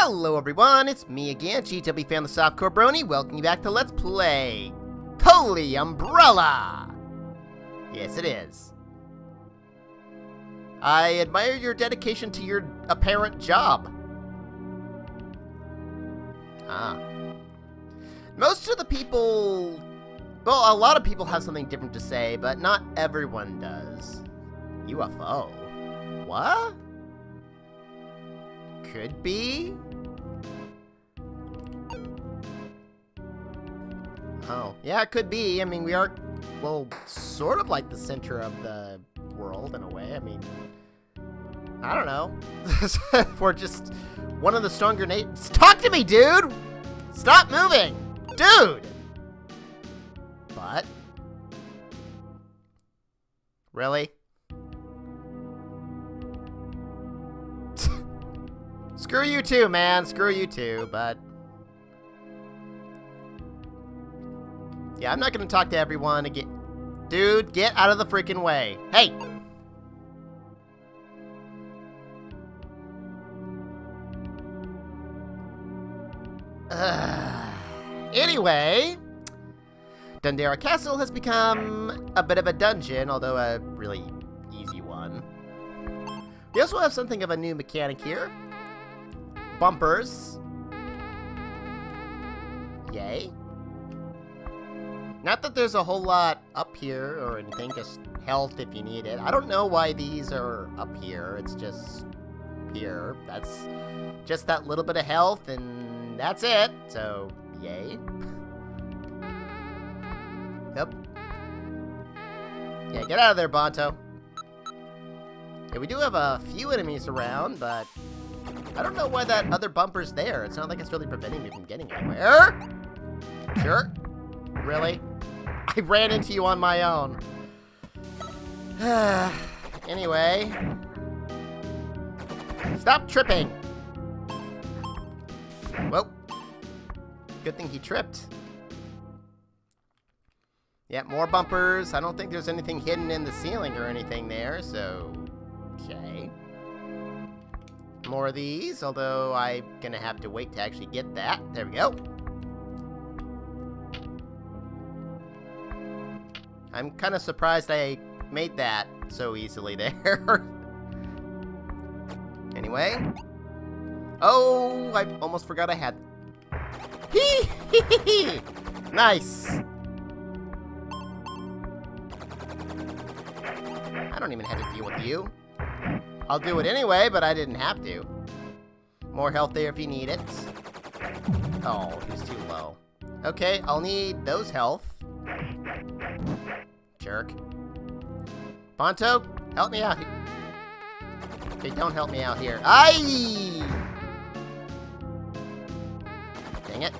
Hello everyone, it's me again, GW Fan the Softcore Brony, welcome you back to Let's Play Holy Umbrella! Yes, it is. I admire your dedication to your apparent job. Ah. Most of the people... Well, a lot of people have something different to say, but not everyone does. UFO? What? Could be? Oh, yeah, it could be. I mean, we are, well, sort of like the center of the world in a way. I mean, I don't know. We're just one of the stronger nations. Talk to me, dude! Stop moving! Dude! But... Really? Screw you too, man. Screw you too, but... Yeah, I'm not gonna talk to everyone again. Dude, get out of the freaking way. Hey! Anyway, Dondera Castle has become a bit of a dungeon, although a really easy one. We also have something of a new mechanic here. Bumpers. Yay. Not that there's a whole lot up here or anything, just health if you need it. I don't know why these are up here. It's just here. That's just that little bit of health and that's it. So, yay. Yep. Yeah, get out of there, Bonto. Yeah, we do have a few enemies around, but I don't know why that other bumper's there. It's not like it's really preventing me from getting anywhere. Sure. Really? I ran into you on my own. anyway. Stop tripping! Well, good thing he tripped. Yeah, more bumpers. I don't think there's anything hidden in the ceiling or anything there, so... Okay. More of these, although I'm gonna have to wait to actually get that. There we go. I'm kind of surprised I made that so easily there. anyway. Oh, I almost forgot I had... Hee hee hee hee! Nice! I don't even have to deal with you. I'll do it anyway, but I didn't have to. More health there if you need it. Oh, he's too low. Okay, I'll need those health. Jerk. Ponto, help me out. Okay, don't help me out here. Aye! Dang it.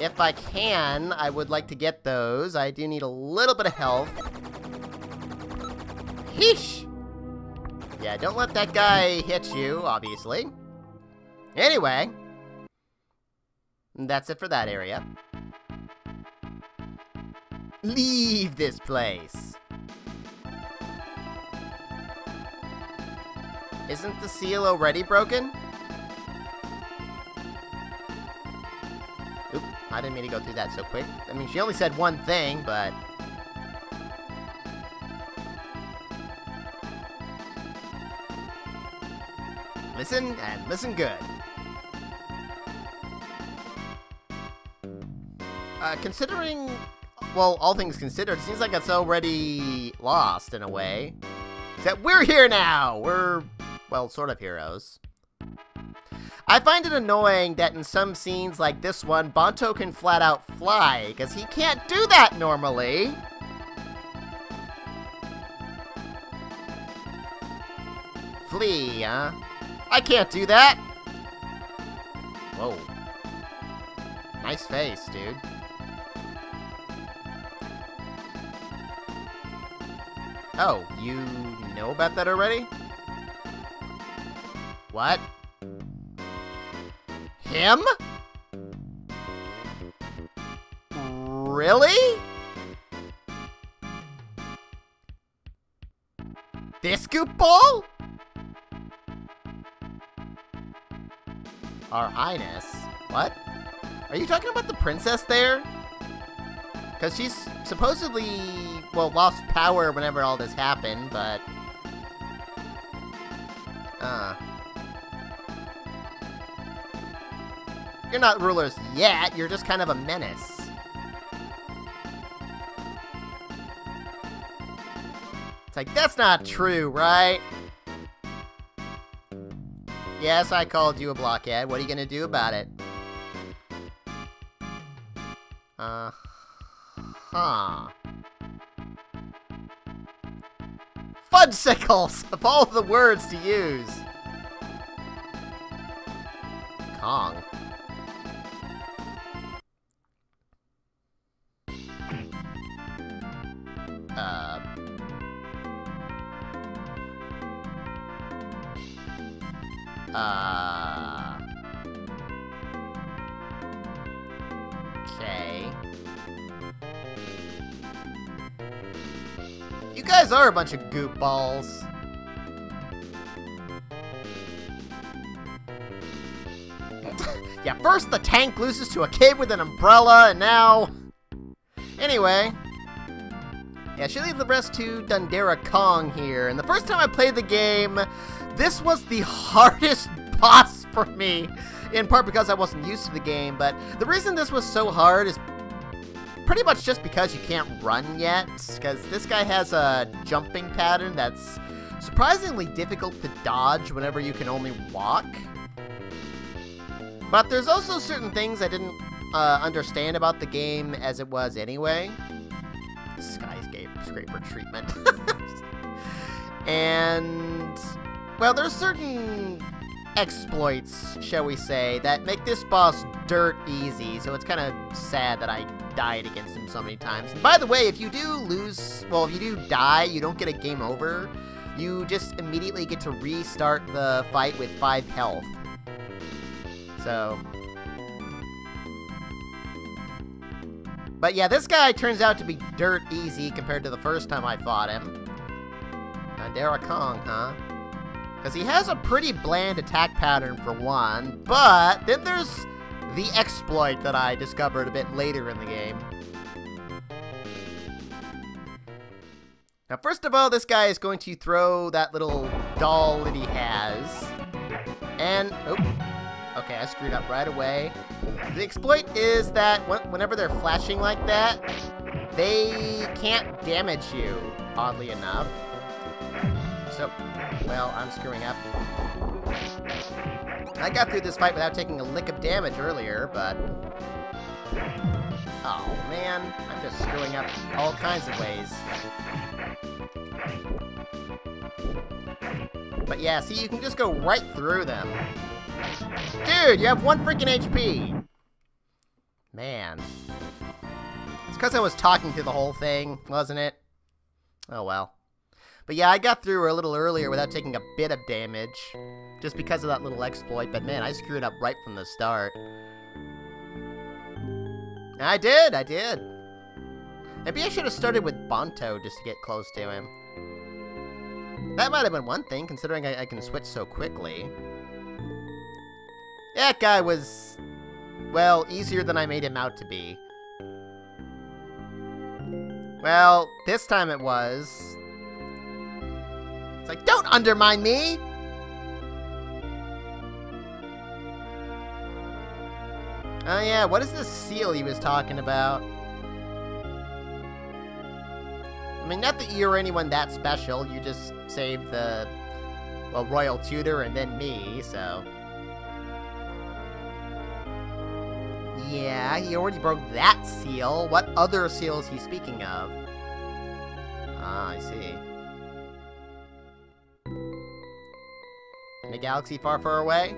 If I can, I would like to get those. I do need a little bit of health. Heesh! Yeah, don't let that guy hit you, obviously. Anyway. That's it for that area. Leave this place. Isn't the seal already broken? Oop, I didn't mean to go through that so quick. I mean, she only said one thing, but... Listen, and listen good. Uh, considering, well, all things considered, it seems like it's already lost in a way. Except we're here now! We're, well, sort of heroes. I find it annoying that in some scenes like this one, Bonto can flat out fly, because he can't do that normally. Flee, huh? I can't do that! Whoa. Nice face, dude. Oh, you know about that already? What? Him? Really? This goofball? Our Highness. What? Are you talking about the princess there? Because she's supposedly, well, lost power whenever all this happened, but... Uh... You're not rulers yet, you're just kind of a menace. It's like, that's not true, right? Yes, I called you a blockhead. What are you gonna do about it? Uh... Huh. Fudgesicles! Of all the words to use! Kong. You guys are a bunch of goop balls. yeah, first the tank loses to a kid with an umbrella, and now... Anyway. Yeah, she leaves the rest to Dondera Kong here, and the first time I played the game, this was the hardest boss for me, in part because I wasn't used to the game, but the reason this was so hard is pretty much just because you can't run yet, because this guy has a jumping pattern that's surprisingly difficult to dodge whenever you can only walk. But there's also certain things I didn't uh, understand about the game as it was anyway. Skyscraper treatment. and, well, there's certain exploits, shall we say, that make this boss dirt easy, so it's kind of sad that I died against him so many times. And by the way, if you do lose, well, if you do die, you don't get a game over. You just immediately get to restart the fight with 5 health. So... But yeah, this guy turns out to be dirt easy compared to the first time I fought him. Dondera Kong, huh? Because he has a pretty bland attack pattern for one, but then there's the exploit that I discovered a bit later in the game. Now, first of all, this guy is going to throw that little doll that he has. And, oh, okay, I screwed up right away. The exploit is that whenever they're flashing like that, they can't damage you, oddly enough. So, well, I'm screwing up. I got through this fight without taking a lick of damage earlier, but... Oh, man. I'm just screwing up all kinds of ways. But yeah, see, you can just go right through them. Dude, you have one freaking HP! Man. It's because I was talking through the whole thing, wasn't it? Oh well. But yeah, I got through a little earlier without taking a bit of damage. Just because of that little exploit, but man, I screwed up right from the start. I did, I did. Maybe I should have started with Bonto just to get close to him. That might have been one thing, considering I, I can switch so quickly. That guy was, well, easier than I made him out to be. Well, this time it was. It's like, don't undermine me! Oh yeah, what is this seal he was talking about? I mean, not that you're anyone that special, you just saved the, well, Royal Tutor and then me, so... Yeah, he already broke that seal. What other seal is he speaking of? Ah, I see. In a galaxy far, far away?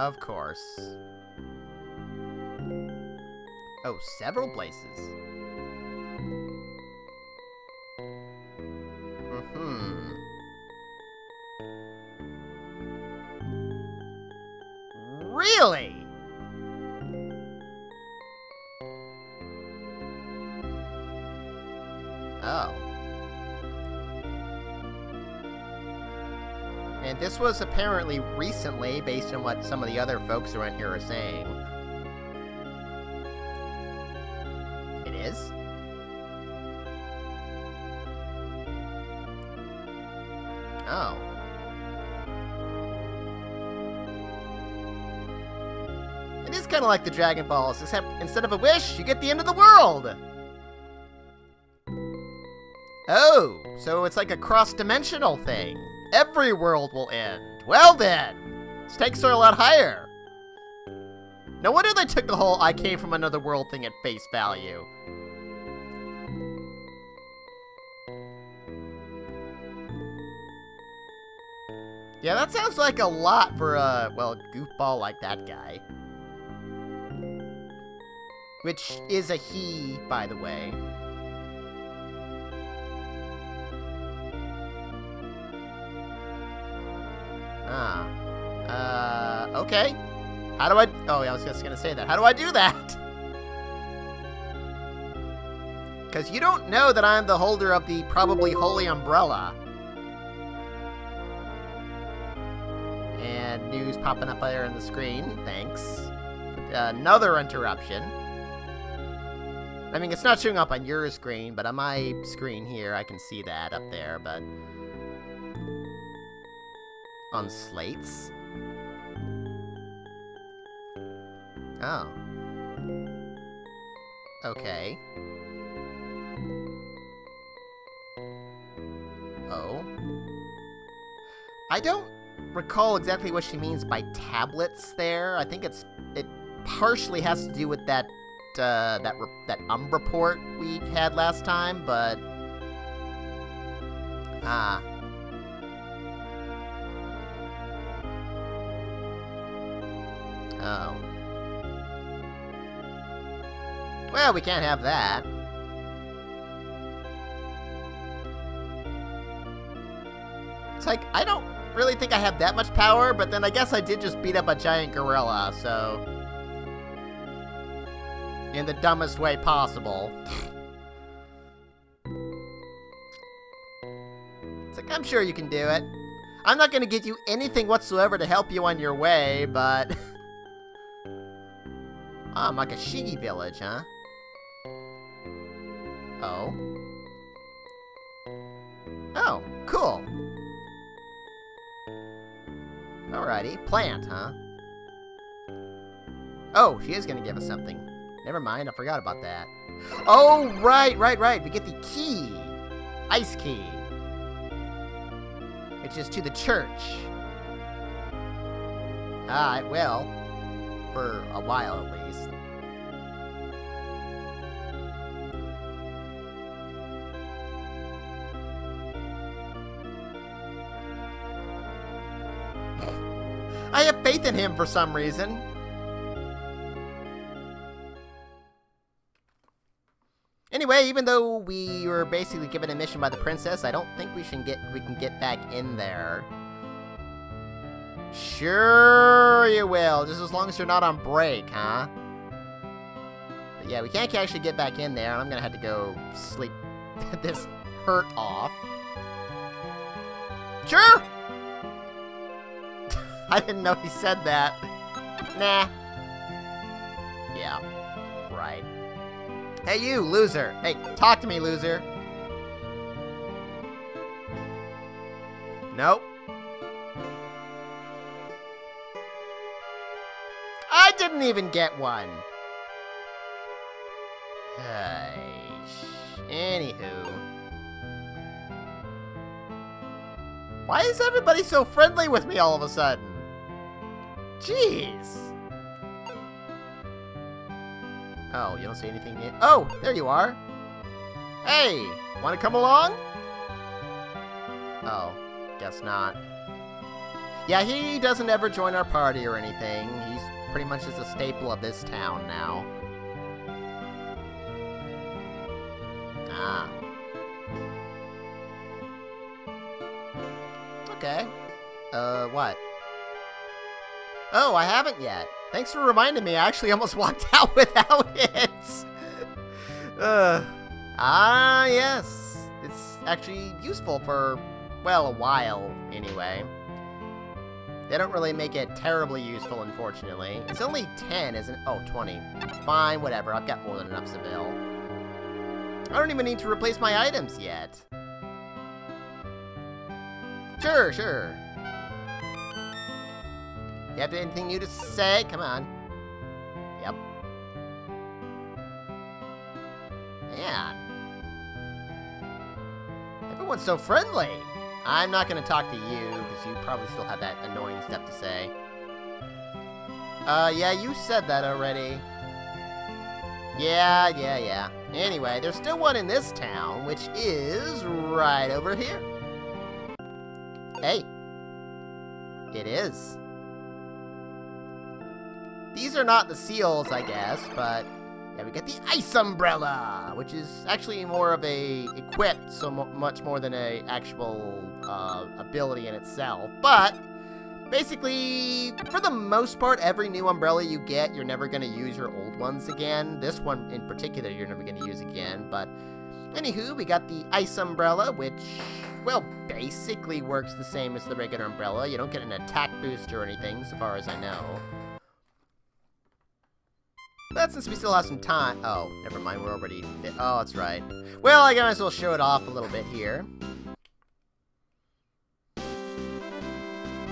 Of course. Oh, several places. Was apparently recently, based on what some of the other folks around here are saying. It is? Oh. It is kind of like the Dragon Balls, except instead of a wish, you get the end of the world! Oh, so it's like a cross-dimensional thing. Every world will end. Well then, stakes are a lot higher. No wonder they took the whole I came from another world thing at face value. Yeah, that sounds like a lot for a, well, goofball like that guy. Which is a he, by the way. Okay. How do I... Oh, yeah, I was just gonna say that. How do I do that? Because you don't know that I'm the holder of the probably holy umbrella. And news popping up there on the screen. Thanks. Another interruption. I mean, it's not showing up on your screen, but on my screen here, I can see that up there, but on slates? Oh. Okay. Oh. I don't recall exactly what she means by tablets there. I think it's it partially has to do with that uh, that that um report we had last time, but ah, Oh. Well, we can't have that. It's like, I don't really think I have that much power, but then I guess I did just beat up a giant gorilla, so... In the dumbest way possible. it's like, I'm sure you can do it. I'm not gonna give you anything whatsoever to help you on your way, but... Ah, Makashigi village, huh? Oh. Oh, cool. Alrighty, plant, huh? Oh, she is gonna give us something. Never mind, I forgot about that. Oh, right, right, right. We get the key. Ice key. Which is to the church. Ah, it will. For a while, at least. I have faith in him for some reason. Anyway, even though we were basically given a mission by the princess, I don't think we should get we can get back in there. Sure you will, just as long as you're not on break, huh? But yeah, we can't actually get back in there, and I'm gonna have to go sleep this hurt off. Sure! I didn't know he said that. Nah. Yeah. Right. Hey, you, loser. Hey, talk to me, loser. Nope. I didn't even get one. Anywho. Why is everybody so friendly with me all of a sudden? Jeez. Oh, you don't see anything? Oh, there you are. Hey, want to come along? Oh, guess not. Yeah, he doesn't ever join our party or anything. He's pretty much just a staple of this town now. Ah. Okay. Uh, what? Oh, I haven't yet. Thanks for reminding me. I actually almost walked out without it. uh, ah, yes. It's actually useful for, well, a while, anyway. They don't really make it terribly useful, unfortunately. It's only 10, isn't it? Oh, 20. Fine, whatever. I've got more than enough Seville. I don't even need to replace my items yet. Sure, sure. You have anything new to say? Come on. Yep. Man. Everyone's so friendly. I'm not going to talk to you, because you probably still have that annoying stuff to say. Uh, yeah, you said that already. Yeah, yeah, yeah. Anyway, there's still one in this town, which is right over here. Hey. It is. These are not the seals, I guess, but yeah, we get the ice umbrella, which is actually more of a equipped, so much more than a actual uh, ability in itself. But basically, for the most part, every new umbrella you get, you're never going to use your old ones again. This one in particular, you're never going to use again. But anywho, we got the ice umbrella, which well, basically works the same as the regular umbrella. You don't get an attack boost or anything, so far as I know. But since we still have some time... Oh, never mind, we're already... Oh, that's right. Well, I as well show it off a little bit here.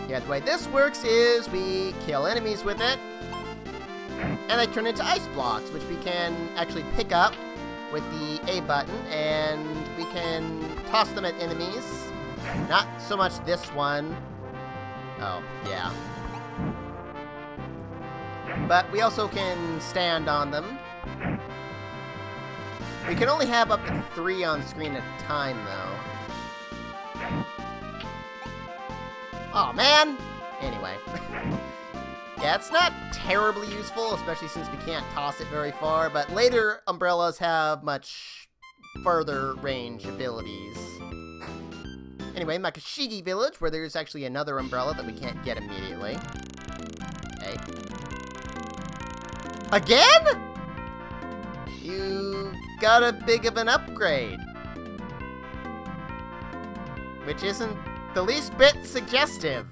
Yeah, the way this works is we kill enemies with it, and they turn into ice blocks, which we can actually pick up with the A button, and we can toss them at enemies. Not so much this one. Oh, yeah. But we also can stand on them. We can only have up to three on screen at a time, though. Oh, man! Anyway. yeah, it's not terribly useful, especially since we can't toss it very far, but later umbrellas have much further range abilities. Anyway, Makashigi Village, where there's actually another umbrella that we can't get immediately. Hey. Again? You got a big of an upgrade. Which isn't the least bit suggestive.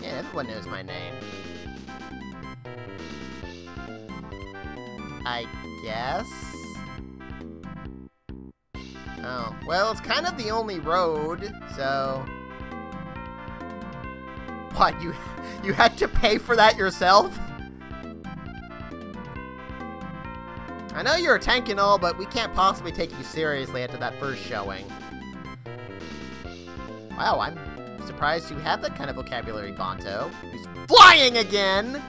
Yeah, everyone knows my name. I guess? Oh, well, it's kind of the only road, so... What, you, you had to pay for that yourself? I know you're a tank and all, but we can't possibly take you seriously after that first showing. Wow, I'm surprised you have that kind of vocabulary, Banto. He's flying again!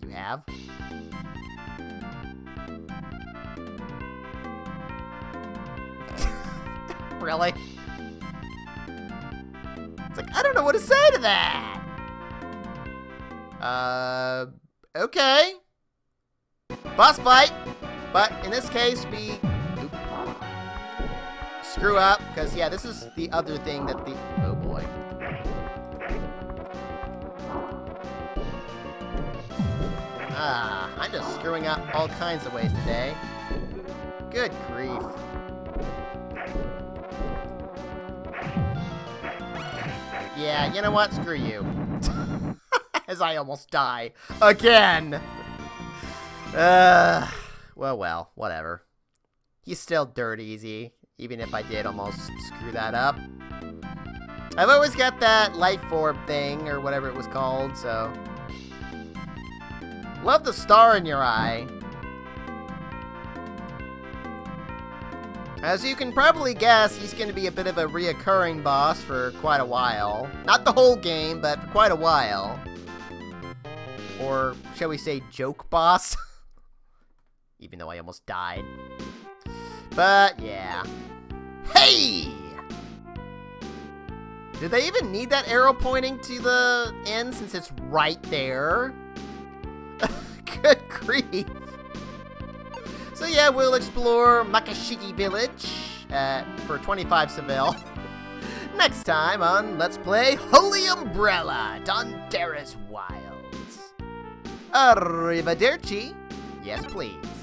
You have? Really? It's like, I don't know what to say to that! Uh, okay. Boss fight! But in this case, we screw up, because yeah, this is the other thing that the, oh boy. Ah, I'm just screwing up all kinds of ways today. Good grief. Yeah, you know what? Screw you. As I almost die. Again! Uh, well, well, whatever. He's still dirt easy, even if I did almost screw that up. I've always got that life orb thing, or whatever it was called, so... Love the star in your eye. As you can probably guess, he's going to be a bit of a reoccurring boss for quite a while. Not the whole game, but for quite a while. Or, shall we say, joke boss? Even though I almost died. But, yeah. Hey! Did they even need that arrow pointing to the end since it's right there? Good grief. So yeah, we'll explore Makashiki Village uh, for 25 Seville. Next time on Let's Play Holy Umbrella, Dondera's Wilds. Arrivederci. Yes, please.